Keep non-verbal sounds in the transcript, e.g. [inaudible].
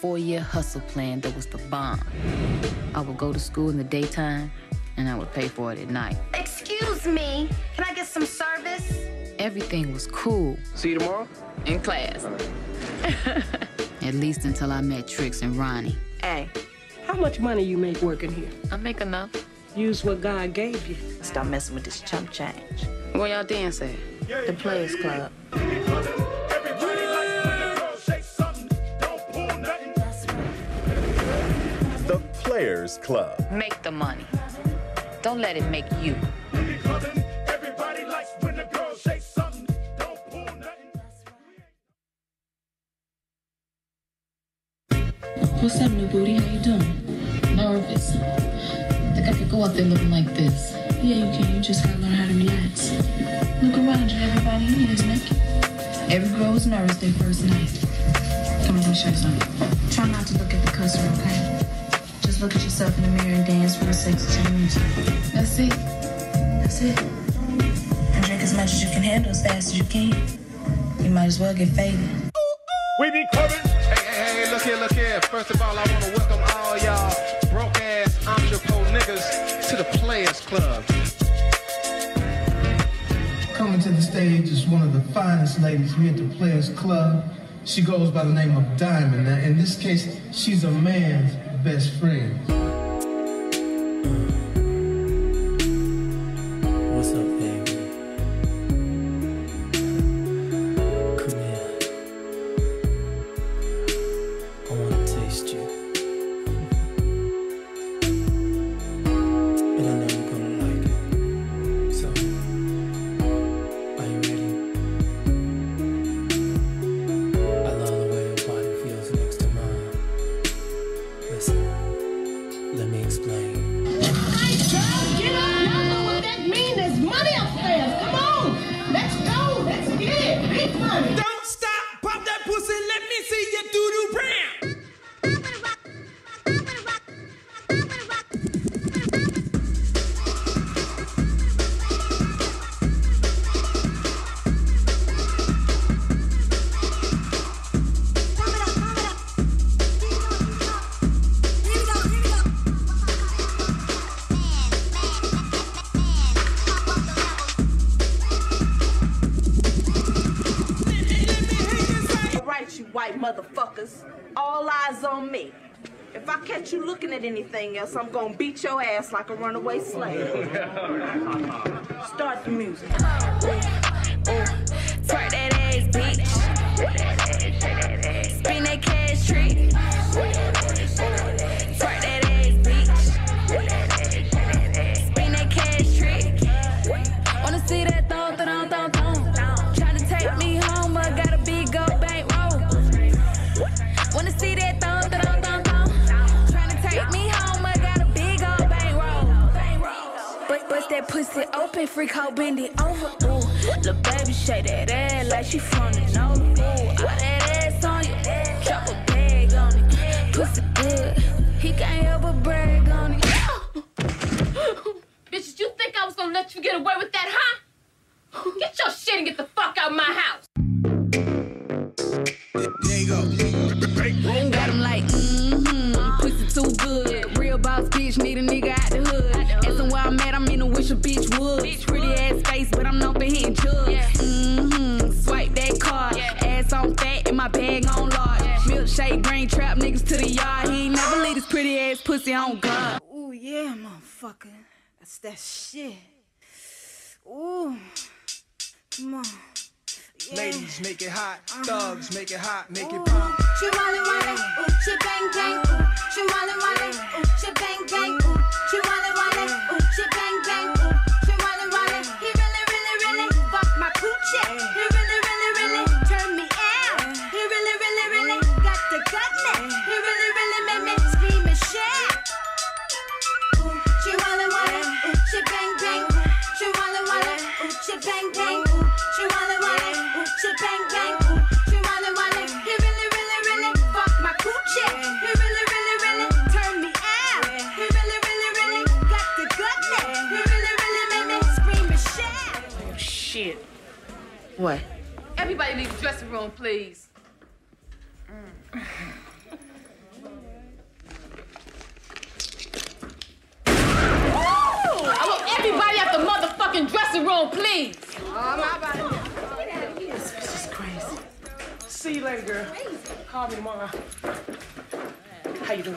four-year hustle plan that was the bomb. I would go to school in the daytime, and I would pay for it at night. Excuse me, can I get some service? Everything was cool. See you tomorrow? In class. [laughs] at least until I met Tricks and Ronnie. Hey, how much money you make working here? I make enough. Use what God gave you. Stop messing with this chump change. Where y'all dance at? The Players Club. Players Club. Make the money. Don't let it make you. What's up, new booty? How you doing? Nervous. Think I could go out there looking like this. Yeah, you can. You just gotta learn how to relax. Look around you. Everybody in here is naked. Every girl was nervous their first night. Come on, let me show you something. Try not to look at the customer, okay? Just look at yourself in the mirror and dance for sexy sex the music. That's it. That's it. And drink as much as you can handle as fast as you can. You might as well get faded. We be coming. Hey, hey, hey, look here, look here. First of all, I want to welcome all y'all broke ass entrepreneur niggas to the Players Club. Coming to the stage is one of the finest ladies here at the Players Club. She goes by the name of Diamond. Now, in this case, she's a man's best friend. Don't stop, pop that pussy, let me see you do white motherfuckers. All eyes on me. If I catch you looking at anything else, I'm gonna beat your ass like a runaway slave. [laughs] Start the music. Pussy open, freak hoe, bend it over. Ooh, little baby shake that ass like she from the north. Ooh, all that ass on you, drop a bag on it. Pussy good, he can't help but brag on it. [laughs] Bitches, you think I was gonna let you get away with that, huh? Get your shit and get the fuck out of my house. Got him like, face, but I'm known for hitting jugs. Mm-hmm, swipe that card. Ass on fat and my bag on large. Milkshake, brain trap niggas to the yard. He ain't never leave his pretty ass pussy on guard. Ooh, yeah, motherfucker. That's that shit. Ooh. Come on. Ladies, make it hot. Thugs, make it hot. Make it pop. What? Everybody leave the dressing room, please. Mm. I want everybody out the motherfucking dressing room, please. Oh, my body. This is crazy. See you later, girl. Call me tomorrow. How you doing?